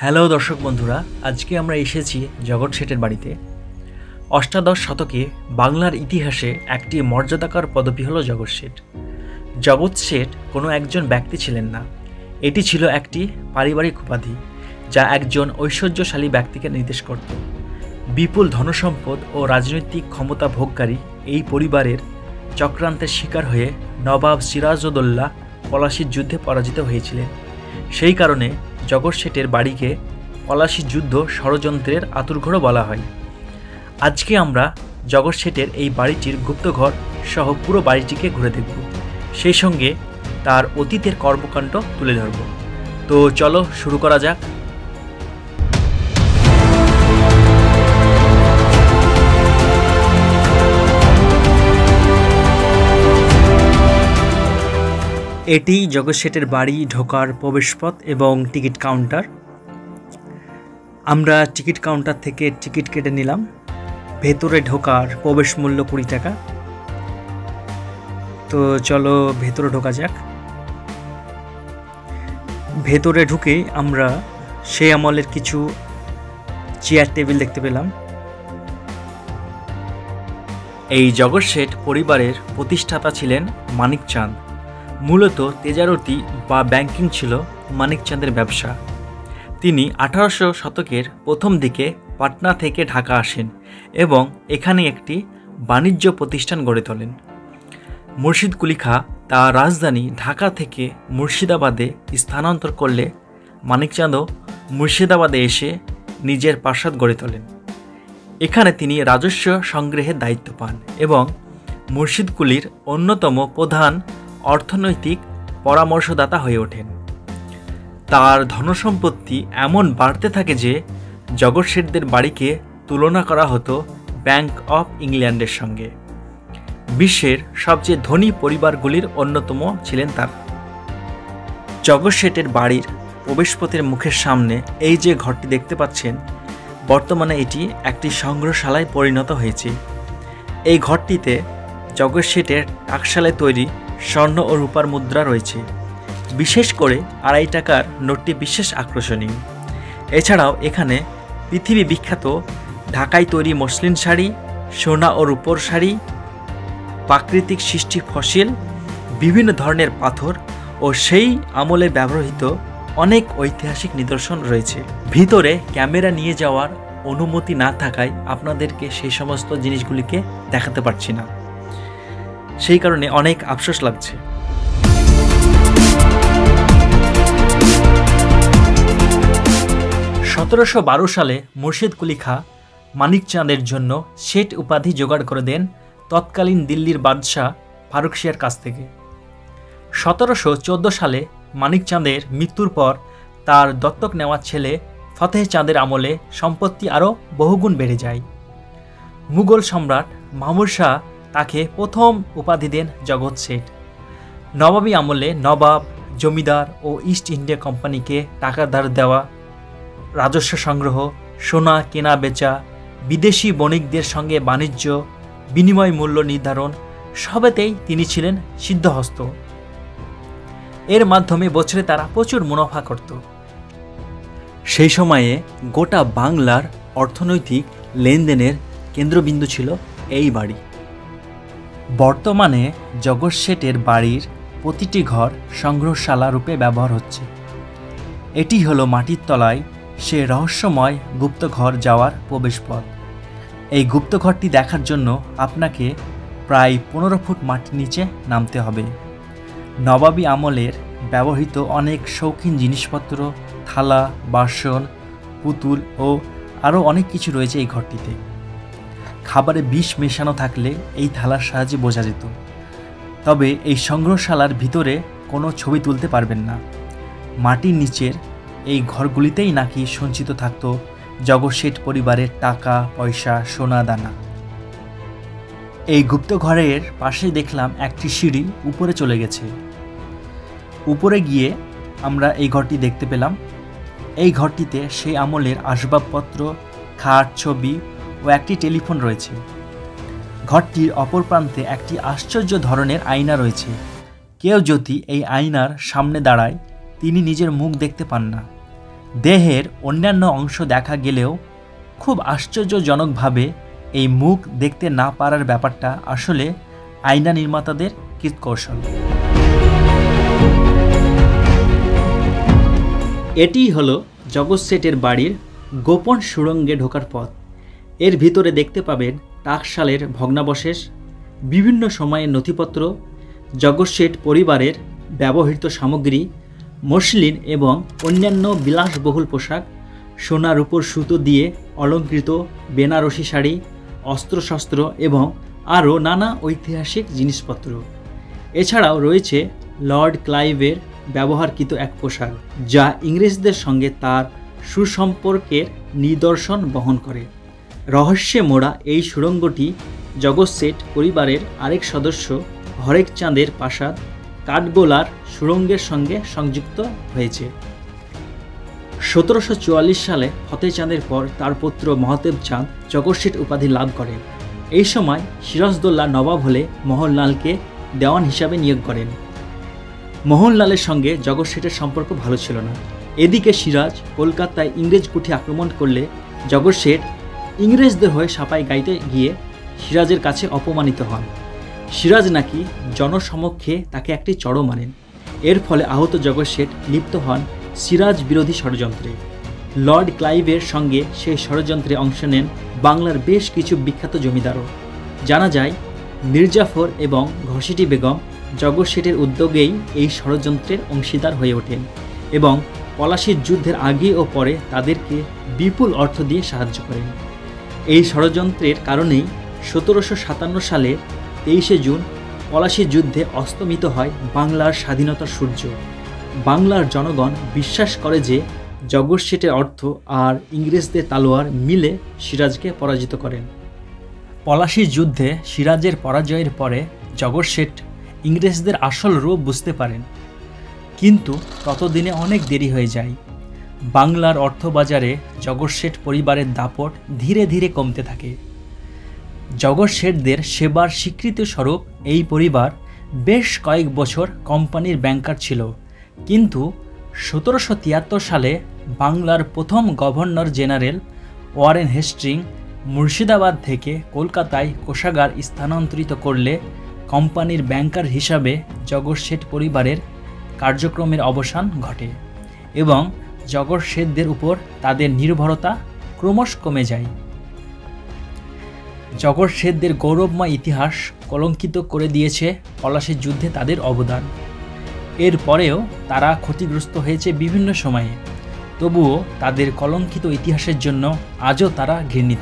Hello দর্শক বন্ধুরা, আজকে আমরা এসেছি জগৎ শেঠের বাড়িতে। অষ্টাদশ শতকে বাংলার ইতিহাসে একটি মর্যাদাকর পদবি হলো জগৎ শেঠ। জগৎ শেঠ কোনো একজন ব্যক্তি ছিলেন না। এটি ছিল একটি পারিবারিক উপাধি, যা একজন ঐশ্বর্যশালী ব্যক্তিকে নির্দেশ করত। বিপুল ধনসম্পদ ও রাজনৈতিক ক্ষমতা ভোগকারী এই পরিবারের চক্রান্তের শিকার হয়ে নবাব সিরাজউদ্দৌলা পলাশির যুদ্ধে পরাজিত হয়েছিলেন। সেই কারণে জগৎ শেঠের বাড়িকে পলাশি যুদ্ধ ষড়যন্ত্রের আতুরঘরও বলা হয়। আজকে আমরা জগৎ শেঠের এই বাড়িটির গুপ্তঘর সহ পুরো বাড়িটিকে ঘুরে দেখব। সেই সঙ্গে তার অতীতের কর্মকাণ্ড তুলে ধরব। তো চলো শুরু করা যাক। এটি জগৎ শেঠের বাড়ি, ঢোকার প্রবেশপথ এবং টিকিট কাউন্টার। আমরা টিকিট কাউন্টার থেকে টিকিট কেটে নিলাম। ভেতরে ঢোকার প্রবেশ মূল্য কুড়ি টাকা। তো চলো ভেতরে ঢোকা যাক। ভেতরে ঢুকে আমরা সেই আমলের কিছু চেয়ার টেবিল দেখতে পেলাম। এই জগৎ শেঠ পরিবারের প্রতিষ্ঠাতা ছিলেন মানিক চাঁদ মূলত তেজারতি বা ব্যাংকিং ছিল মানিকচাঁদের ব্যবসা। তিনি আঠারোশো শতকের প্রথম দিকে পাটনা থেকে ঢাকা আসেন এবং এখানে একটি বাণিজ্য প্রতিষ্ঠান গড়ে তোলেন। মুর্শিদ কুলি খা তার রাজধানী ঢাকা থেকে মুর্শিদাবাদে স্থানান্তর করলে মানিকচাঁদও মুর্শিদাবাদে এসে নিজের প্রাসাদ গড়ে তোলেন। এখানে তিনি রাজস্ব সংগ্রহের দায়িত্ব পান এবং মুর্শিদকুলির অন্যতম প্রধান অর্থনৈতিক পরামর্শদাতা হয়ে ওঠেন। তার ধনসম্পত্তি এমন বাড়তে থাকে যে জগৎ বাড়িকে তুলনা করা হতো ব্যাংক অফ ইংল্যান্ডের সঙ্গে। বিশ্বের সবচেয়ে ধনী পরিবারগুলির অন্যতম ছিলেন তার। জগৎ শেঠের বাড়ির প্রবেশপথের মুখের সামনে এই যে ঘরটি দেখতে পাচ্ছেন, বর্তমানে এটি একটি সংগ্রহশালায় পরিণত হয়েছে। এই ঘরটিতে জগৎ শেঠের টাকশালে তৈরি স্বর্ণ ও রূপার মুদ্রা রয়েছে। বিশেষ করে আড়াই টাকার নোটটি বিশেষ আকর্ষণীয়। এছাড়াও এখানে পৃথিবী বিখ্যাত ঢাকায় তৈরি মসলিন শাড়ি, সোনা ও রূপোর শাড়ি, প্রাকৃতিক সৃষ্টি ফসিল, বিভিন্ন ধরনের পাথর ও সেই আমলে ব্যবহৃত অনেক ঐতিহাসিক নিদর্শন রয়েছে। ভিতরে ক্যামেরা নিয়ে যাওয়ার অনুমতি না থাকায় আপনাদেরকে সেই সমস্ত জিনিসগুলিকে দেখাতে পারছি না। সেই কারণে অনেক আফসোস লাগছে। সতেরোশো বারো সালে মুর্শিদ কুলি খা মানিকচাঁদের জন্য শেঠ উপাধি জোগাড় করে দেন তৎকালীন দিল্লির বাদশাহ ফারুক শিয়ার কাছ থেকে। সতেরোশো চোদ্দ সালে মানিকচাঁদের মৃত্যুর পর তার দত্তক নেওয়া ছেলে ফতেহ চাঁদের আমলে সম্পত্তি আরও বহুগুণ বেড়ে যায়। মুঘল সম্রাট মামুর শাহ তাকে প্রথম উপাধি দেন জগৎ শেঠ। নবাবী আমলে নবাব, জমিদার ও ইস্ট ইন্ডিয়া কোম্পানিকে টাকা ধার দেওয়া, রাজস্ব সংগ্রহ, সোনা কেনা বেচা, বিদেশি বণিকদের সঙ্গে বাণিজ্য, বিনিময় মূল্য নির্ধারণ, সবেতেই তিনি ছিলেন সিদ্ধহস্ত। এর মাধ্যমে বছরে তারা প্রচুর মুনাফা করত। সেই সময়ে গোটা বাংলার অর্থনৈতিক লেনদেনের কেন্দ্রবিন্দু ছিল এই বাড়ি। বর্তমানে জগৎ শেঠের বাড়ির প্রতিটি ঘর সংগ্রহশালা রূপে ব্যবহার হচ্ছে। এটি হলো মাটির তলায় সে রহস্যময় গুপ্তঘর যাওয়ার প্রবেশপথ। এই গুপ্তঘরটি দেখার জন্য আপনাকে প্রায় পনেরো ফুট মাটির নিচে নামতে হবে। নবাবী আমলের ব্যবহৃত অনেক শৌখিন জিনিসপত্র, থালা, বাসন, পুতুল ও আরও অনেক কিছু রয়েছে এই ঘরটিতে। খাবারে বিষ মেশানো থাকলে এই থালার সাহায্যে বোঝা যেত। তবে এই সংগ্রহশালার ভিতরে কোনো ছবি তুলতে পারবেন না। মাটির নিচের এই ঘরগুলিতেই নাকি সঞ্চিত থাকত জগৎশেঠ পরিবারের টাকা, পয়সা, সোনা, দানা। এই গুপ্ত ঘরের পাশে দেখলাম একটি সিঁড়ি উপরে চলে গেছে। উপরে গিয়ে আমরা এই ঘরটি দেখতে পেলাম। এই ঘরটিতে সেই আমলের আসবাবপত্র, খাট, ছবি ও একটি টেলিফোন রয়েছে। ঘরটির অপর প্রান্তে একটি আশ্চর্য ধরনের আয়না রয়েছে। কেউ যদি এই আয়নার সামনে দাঁড়ায়, তিনি নিজের মুখ দেখতে পান না। দেহের অন্যান্য অংশ দেখা গেলেও খুব আশ্চর্যজনকভাবে এই মুখ দেখতে না পারার ব্যাপারটা আসলে আয়না নির্মাতাদের কৃতকৌশল এটিই হলো জগৎ সেটের বাড়ির গোপন সুড়ঙ্গে ঢোকার পথ। এর ভিতরে দেখতে পাবেন টাকশালের ভগ্নাবশেষ, বিভিন্ন সময়ের নথিপত্র জগৎ শেঠ পরিবারের ব্যবহৃত সামগ্রী মসলিন এবং অন্যান্য বিলাসবহুল পোশাক, সোনার উপর সুতো দিয়ে অলঙ্কৃত বেনারসি শাড়ি, অস্ত্রশস্ত্র এবং আরও নানা ঐতিহাসিক জিনিসপত্র। এছাড়াও রয়েছে লর্ড ক্লাইভের ব্যবহারকৃত এক পোশাক, যা ইংরেজদের সঙ্গে তার সুসম্পর্কের নিদর্শন বহন করে। রহস্যে মোড়া এই সুড়ঙ্গটি জগৎ শেঠ পরিবারের আরেক সদস্য হরেক চাঁদের প্রাসাদ কাঠগোলার সুড়ঙ্গের সঙ্গে সংযুক্ত হয়েছে। সতেরোশো চুয়াল্লিশ সালে ফতেহ চাঁদের পর তার পুত্র মহাদেব চাঁদ জগৎ শেঠ উপাধি লাভ করেন। এই সময় সিরাজদৌল্লা নবাব হলে মোহনলালকে দেওয়ান হিসাবে নিয়োগ করেন। মোহনলালের সঙ্গে জগৎ শেঠের সম্পর্ক ভালো ছিল না। এদিকে সিরাজ কলকাতায় ইংরেজ কুঠি আক্রমণ করলে জগৎ শেঠ ইংরেজদের হয়ে সাপাই গাইতে গিয়ে সিরাজের কাছে অপমানিত হন। সিরাজ নাকি জনসমক্ষে তাকে একটি চড়ো মানেন এর ফলে আহত জগৎ শেঠ লিপ্ত হন সিরাজ বিরোধী ষড়যন্ত্রে। লর্ড ক্লাইভের সঙ্গে সেই ষড়যন্ত্রে অংশ নেন বাংলার বেশ কিছু বিখ্যাত জমিদারও। জানা যায়, মির্জাফর এবং ঘসিটি বেগম জগৎ শেঠের উদ্যোগেই এই ষড়যন্ত্রের অংশীদার হয়ে ওঠেন এবং পলাশির যুদ্ধের আগে ও পরে তাদেরকে বিপুল অর্থ দিয়ে সাহায্য করেন। এই ষড়যন্ত্রের কারণেই সতেরোশো সাতান্ন সালের তেইশে জুন পলাশির যুদ্ধে অস্তমিত হয় বাংলার স্বাধীনতার সূর্য। বাংলার জনগণ বিশ্বাস করে যে জগৎ শেঠের অর্থ আর ইংরেজদের তালোয়ার মিলে সিরাজকে পরাজিত করেন। পলাশির যুদ্ধে সিরাজের পরাজয়ের পরে জগৎ শেঠ ইংরেজদের আসল রূপ বুঝতে পারেন। কিন্তু ততদিনে অনেক দেরি হয়ে যায়। বাংলার অর্থবাজারে জগৎ শেঠ পরিবারের দাপট ধীরে ধীরে কমতে থাকে। জগৎ শেঠদের সেবার স্বীকৃতিস্বরূপ এই পরিবার বেশ কয়েক বছর কোম্পানির ব্যাংকার ছিল। কিন্তু সতেরোশো তিয়াত্তর সালে বাংলার প্রথম গভর্নর জেনারেল ওয়ারেন হেস্ট্রিং মুর্শিদাবাদ থেকে কলকাতায় কোষাগার স্থানান্তরিত করলে কোম্পানির ব্যাংকার হিসাবে জগৎ শেঠ পরিবারের কার্যক্রমের অবসান ঘটে এবং জগৎ শেঠদের উপর তাদের নির্ভরতা ক্রমশ কমে যায়। জগৎ শেঠদের গৌরবময় ইতিহাস কলঙ্কিত করে দিয়েছে পলাশির যুদ্ধে তাদের অবদান। এর পরেও তারা ক্ষতিগ্রস্ত হয়েছে বিভিন্ন সময়ে, তবুও তাদের কলঙ্কিত ইতিহাসের জন্য আজও তারা ঘৃণিত।